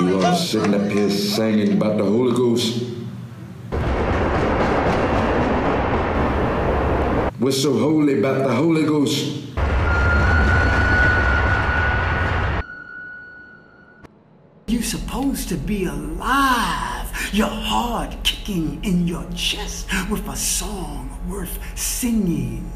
You are sitting up here singing about the Holy Ghost. We're so holy about the Holy Ghost. You're supposed to be alive, your heart kicking in your chest with a song worth singing.